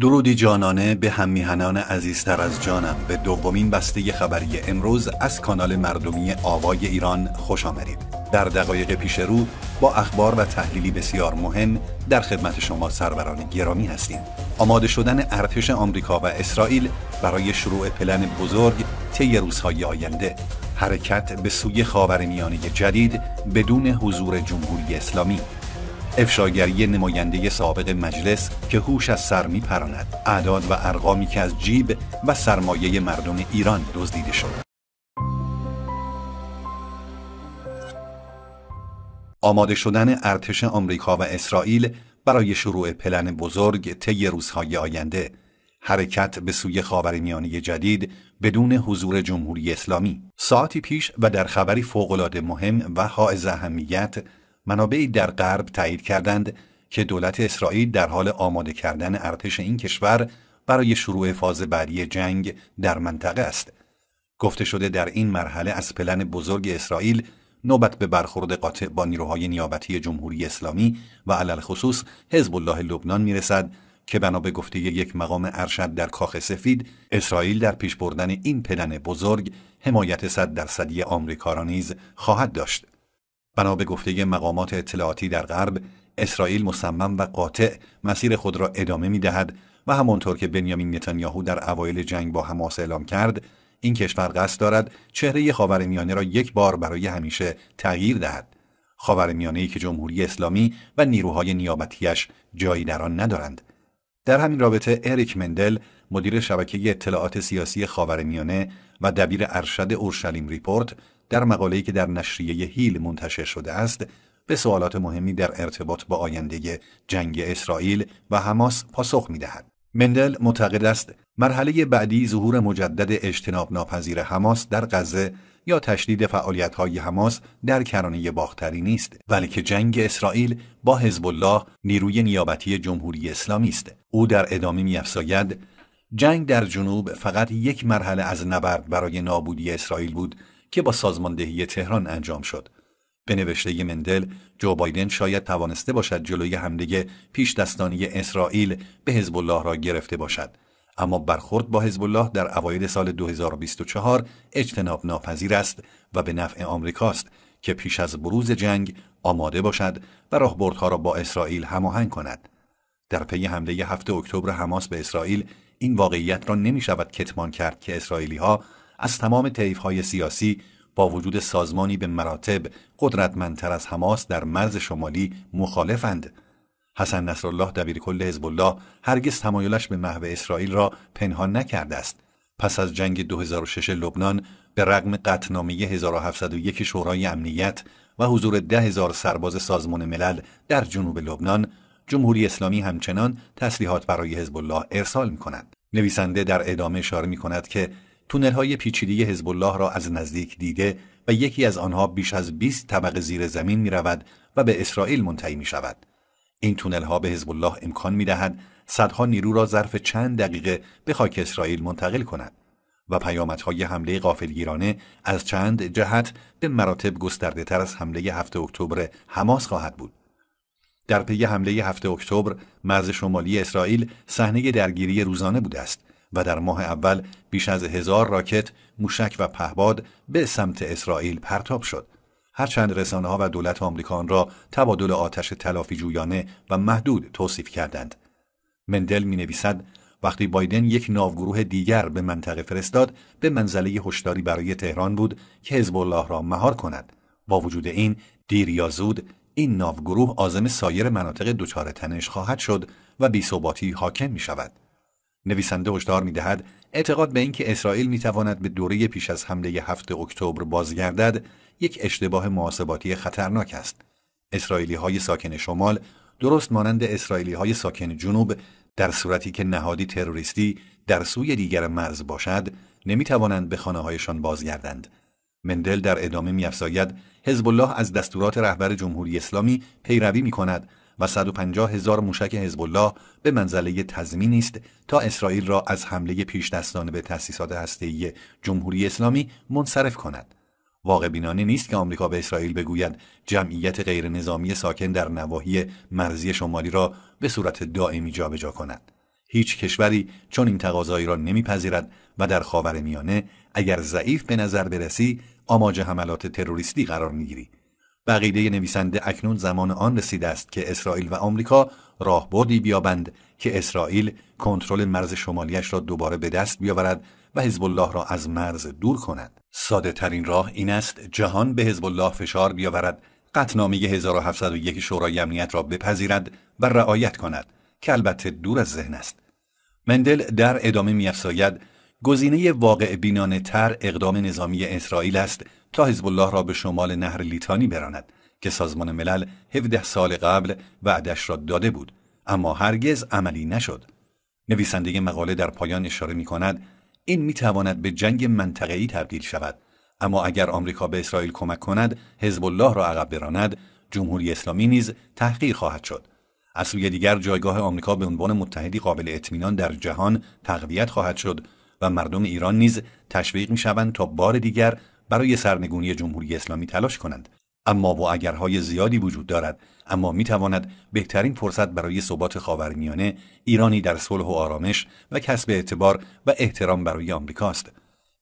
درودی جانانه به هممیهنان عزیزتر از جانم. به دومین بسته خبری امروز از کانال مردمی آوای ایران خوش آمدید. در دقایق پیش رو با اخبار و تحلیلی بسیار مهم در خدمت شما سروران گرامی هستیم. آماده شدن ارتش آمریکا و اسرائیل برای شروع پلن بزرگ طی روزهای آینده. حرکت به سوی خاورمیانه جدید بدون حضور جمهوری اسلامی. افشاگری نماینده سابق مجلس که هوش از سر می پراند اعداد و ارقامی که از جیب و سرمایه مردم ایران دزدیده شد. آماده شدن ارتش آمریکا و اسرائیل برای شروع پلن بزرگ طی روزهای آینده. حرکت به سوی خاورمیانه جدید بدون حضور جمهوری اسلامی. ساعتی پیش و در خبری فوقالعاده مهم و حائز اهمیت منابعی در غرب تایید کردند که دولت اسرائیل در حال آماده کردن ارتش این کشور برای شروع فاز بعدی جنگ در منطقه است. گفته شده در این مرحله از پلن بزرگ اسرائیل نوبت به برخورد قاطع با نیروهای نیابتی جمهوری اسلامی و علل خصوص حزب الله لبنان می‌رسد که بنا به گفته یک مقام ارشد در کاخ سفید اسرائیل در پیش بردن این پلن بزرگ حمایت صد درصدی آمریکا را نیز خواهد داشت. بنا به گفته مقامات اطلاعاتی در غرب اسرائیل مصمم و قاطع مسیر خود را ادامه می دهد و همانطور که بنیامین نتانیاهو در اوایل جنگ با حماس اعلام کرد این کشور قصد دارد چهره خاورمیانه را یک بار برای همیشه تغییر دهد. خاورمیانه که جمهوری اسلامی و نیروهای نیابتیش جایی در آن ندارند. در همین رابطه اریک مندل مدیر شبکه اطلاعات سیاسی خاورمیانه و دبیر ارشد اورشلیم ریپورت در مقاله‌ای که در نشریه هیل منتشر شده است به سوالات مهمی در ارتباط با آینده جنگ اسرائیل و حماس پاسخ می‌دهد. مندل معتقد است مرحله بعدی ظهور مجدد اجتناب ناپذیر حماس در غزه یا تشدید فعالیت‌های حماس در کرانه باختری نیست بلکه جنگ اسرائیل با حزب الله نیروی نیابتی جمهوری اسلامی است او در ادامه می‌افزاید جنگ در جنوب فقط یک مرحله از نبرد برای نابودی اسرائیل بود که با سازماندهی تهران انجام شد. به نوشته مندل، جو بایدن شاید توانسته باشد جلوی حمله پیش دستانی اسرائیل به حزب الله را گرفته باشد. اما برخورد با حزب الله در اوایل سال 2024 اجتناب ناپذیر است و به نفع آمریکاست که پیش از بروز جنگ آماده باشد و راهبردها را با اسرائیل هماهنگ کند. در پی حمله 7 اکتبر حماس به اسرائیل این واقعیت را نمی شود کتمان کرد که اسرائیلی ها از تمام های سیاسی با وجود سازمانی به مراتب قدرتمندتر از حماس در مرز شمالی مخالفند حسن نصرالله دبیرکل حزب الله هرگز تمایلش به محو اسرائیل را پنهان نکرده است پس از جنگ 2006 لبنان به رغم قطنامه 1701 شورای امنیت و حضور ده هزار سرباز سازمان ملل در جنوب لبنان جمهوری اسلامی همچنان تسلیحات برای حزب الله ارسال می کند. نویسنده در ادامه اشاره می کند که تونل های پیچیده حزب الله را از نزدیک دیده و یکی از آنها بیش از 20 طبقه زیر زمین می رود و به اسرائیل منتهی می شود. این تونل ها به حزب الله امکان می دهد صدها نیرو را ظرف چند دقیقه به خاک اسرائیل منتقل کند و پیامدهای حمله غافلگیرانه از چند جهت به مراتب گسترده تر از حمله هفته اکتبر حماس خواهد بود. در پی حمله هفته اکتبر مرز شمالی اسرائیل صحنه درگیری روزانه بوده است و در ماه اول بیش از هزار راکت، موشک و پهباد به سمت اسرائیل پرتاب شد. هرچند رسانه ها و دولت آمریکا آن را تبادل آتش تلافی جویانه و محدود توصیف کردند. مندل می نویسد وقتی بایدن یک ناوگروه دیگر به منطقه فرستاد به منزله هشداری برای تهران بود که حزب الله را مهار کند. با وجود این دیر یا زود این ناوگروه آزم سایر مناطق دچار تنش خواهد شد و بیثباتی حاکم می شود. نویسنده هشدار می‌دهد اعتقاد به اینکه اسرائیل می‌تواند به دوره پیش از حمله هفت اکتبر بازگردد یک اشتباه محاسباتی خطرناک است. اسرائیلی های ساکن شمال درست مانند اسرائیلی های ساکن جنوب در صورتی که نهادی تروریستی در سوی دیگر مرز باشد نمی‌توانند به خانه هایشان بازگردند. مندل در ادامه میافزاید حزب الله از دستورات رهبر جمهوری اسلامی پیروی می کند و 150 هزار موشک حزب الله به منزله تضمینی است تا اسرائیل را از حمله پیش دستانه به تأسیسات هسته‌ای جمهوری اسلامی منصرف کند. واقع بینانه نیست که آمریکا به اسرائیل بگوید جمعیت غیر نظامی ساکن در نواحی مرزی شمالی را به صورت دائمی جابجا کند. هیچ کشوری چون این تقاضایی را نمیپذیرد و در خاور میانه اگر ضعیف به نظر برسی آماج حملات تروریستی قرار می‌گیری بقیده نویسنده اکنون زمان آن رسیده است که اسرائیل و آمریکا راهبردی بیابند که اسرائیل کنترل مرز شمالیش را دوباره به دست بیاورد و حزب الله را از مرز دور کند. ساده ترین راه این است جهان به حزب الله فشار بیاورد قطنامه 1701 شورای امنیت را بپذیرد و رعایت کند که البته دور از ذهن است. مندل در ادامه میافزاید گزینه واقع بینانه تر اقدام نظامی اسرائیل است تا حزب الله را به شمال نهر لیتانی براند که سازمان ملل 17 سال قبل وعدش را داده بود اما هرگز عملی نشد. نویسنده مقاله در پایان اشاره می کند این می تواند به جنگ منطقه‌ای تبدیل شود. اما اگر آمریکا به اسرائیل کمک کند حزب الله را عقب براند جمهوری اسلامی نیز تحقیر خواهد شد. از سوی دیگر جایگاه آمریکا به عنوان متحدی قابل اطمینان در جهان تقویت خواهد شد و مردم ایران نیز تشویق می شوند تا بار دیگر برای سرنگونی جمهوری اسلامی تلاش کنند. اما با اگرهای زیادی وجود دارد اما می تواند بهترین فرصت برای ثبات خاورمیانه ایرانی در صلح و آرامش و کسب اعتبار و احترام برای آمریکاست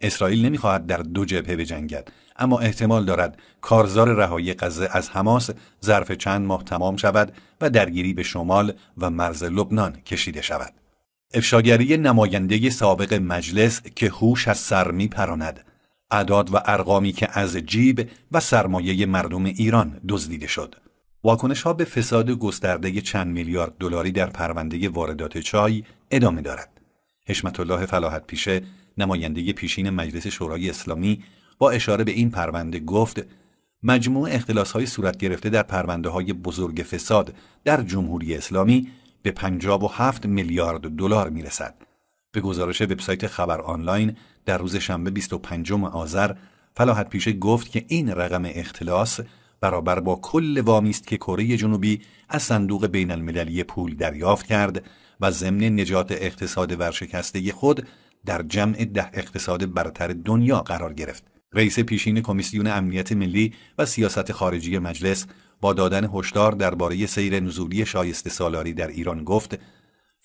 اسرائیل نمی‌خواهد در دو جبهه بجنگد اما احتمال دارد کارزار رهایی غزه از حماس ظرف چند ماه تمام شود و درگیری به شمال و مرز لبنان کشیده شود. افشاگری نماینده سابق مجلس که هوش از سر می پراند اعداد و ارقامی که از جیب و سرمایه مردم ایران دزدیده شد واکنش ها به فساد گسترده چند میلیارد دلاری در پرونده واردات چای ادامه دارد حشمت الله فلاحت پیشه نماینده پیشین مجلس شورای اسلامی با اشاره به این پرونده گفت مجموع اختلاس های صورت گرفته در پرونده های بزرگ فساد در جمهوری اسلامی به 57 میلیارد دلار می‌رسد. به گزارش وبسایت خبر آنلاین در روز شنبه 25 آذر فلاحت پیشه گفت که این رقم اختلاس برابر با کل وامی است که کره جنوبی از صندوق بین المللی پول دریافت کرد و ضمن نجات اقتصاد ورشکسته خود در جمع ده اقتصاد برتر دنیا قرار گرفت. رئیس پیشین کمیسیون امنیت ملی و سیاست خارجی مجلس با دادن هشدار درباره سیر نزولی شایسته سالاری در ایران گفت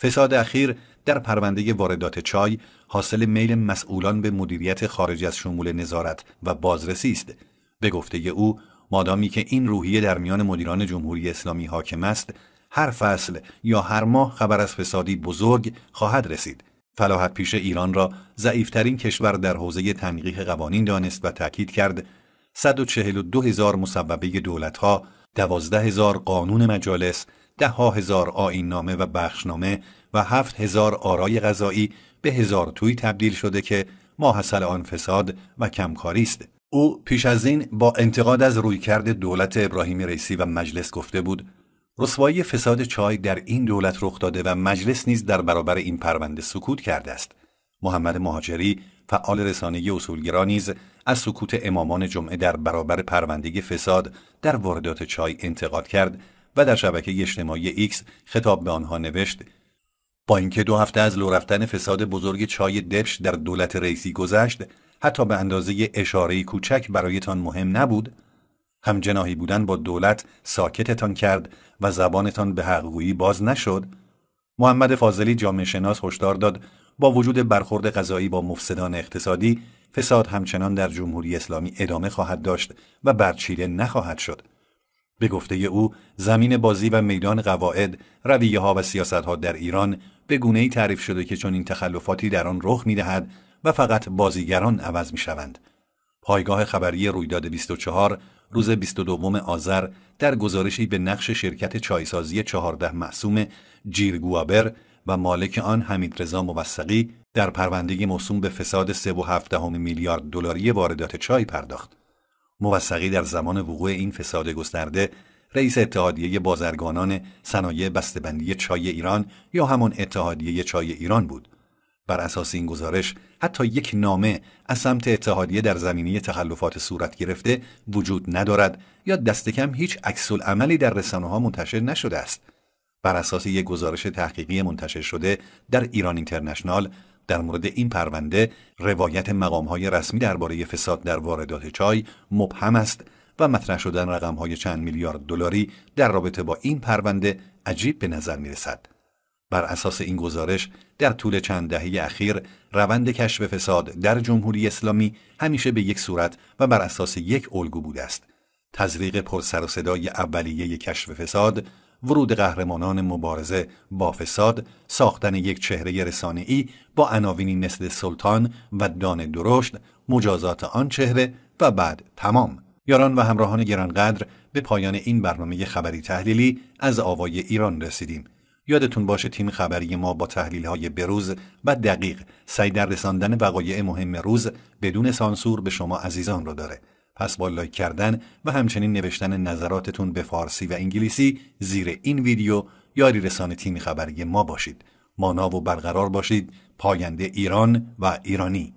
فساد اخیر در پرونده واردات چای حاصل میل مسئولان به مدیریت خارج از شمول نظارت و بازرسی است. به گفته او مادامی که این روحیه در میان مدیران جمهوری اسلامی حاکم است هر فصل یا هر ماه خبر از فسادی بزرگ خواهد رسید. فلاحت پیش ایران را ضعیفترین کشور در حوزه تنقیح قوانین دانست و تاکید کرد. 142 هزار مصوبه دولتها، دوازده هزار قانون مجالس، ده ها هزار آین نامه و بخشنامه و هفت هزار آرای غذایی به هزار توی تبدیل شده که ماحصل آن فساد و کمکاری است. او پیش از این با انتقاد از رویکرد دولت ابراهیم رئیسی و مجلس گفته بود رسوایی فساد چای در این دولت رخ داده و مجلس نیز در برابر این پرونده سکوت کرده است. محمد مهاجری فعال رسانه اصولگرا نیز از سکوت امامان جمعه در برابر پرونده فساد در واردات چای انتقاد کرد و در شبکه اجتماعی ایکس خطاب به آنها نوشت با اینکه دو هفته از لو رفتن فساد بزرگ چای دبش در دولت رئیسی گذشت حتی به اندازه اشاره کوچک برایتان مهم نبود هم جناهی بودن با دولت ساکتتان کرد و زبانتان به حقگویی باز نشد. محمد فاضلی جامعه شناس هشدار داد با وجود برخورد غذایی با مفسدان اقتصادی فساد همچنان در جمهوری اسلامی ادامه خواهد داشت و برچیده نخواهد شد. به گفته او زمین بازی و میدان قواعد رویه ها و سیاست ها در ایران به گونه ای تعریف شده که چون این تخلفاتی در آن رخ می دهد و فقط بازیگران عوض می شوند. پایگاه خبری رویداد 24 روز 22 آذر در گزارشی به نقش شرکت چایسازی 14 معصوم جیرگوابر و مالک آن حمید رضا موثقی در پرونده موسوم به فساد 3.7 میلیارد دلاری واردات چای پرداخت. موثقی در زمان وقوع این فساد گسترده رئیس اتحادیه بازرگانان صنایع بسته‌بندی چای ایران یا همان اتحادیه چای ایران بود. بر اساس این گزارش حتی یک نامه از سمت اتحادیه در زمینه تخلفات صورت گرفته وجود ندارد یا دست کم هیچ عکس عملی در رسانه ها منتشر نشده است. بر اساس یک گزارش تحقیقی منتشر شده در ایران اینترنشنال در مورد این پرونده روایت مقامهای رسمی درباره فساد در واردات چای مبهم است و مطرح شدن رقمهای چند میلیارد دلاری در رابطه با این پرونده عجیب به نظر می رسد. بر اساس این گزارش در طول چند دهه اخیر روند کشف فساد در جمهوری اسلامی همیشه به یک صورت و بر اساس یک الگو بوده است تزریق پرسر و صدای اولیه کشف فساد ورود قهرمانان مبارزه با فساد ساختن یک چهره رسانه‌ای با عناوینی مثل سلطان و دان درشت مجازات آن چهره و بعد تمام. یاران و همراهان گرانقدر به پایان این برنامه خبری تحلیلی از آوای ایران رسیدیم. یادتون باشه تیم خبری ما با تحلیل های بروز و دقیق سعی در رساندن وقایع مهم روز بدون سانسور به شما عزیزان رو داره. پس با لایک کردن و همچنین نوشتن نظراتتون به فارسی و انگلیسی زیر این ویدیو یاری رسان تیم خبری ما باشید. مانا و برقرار باشید. پاینده ایران و ایرانی.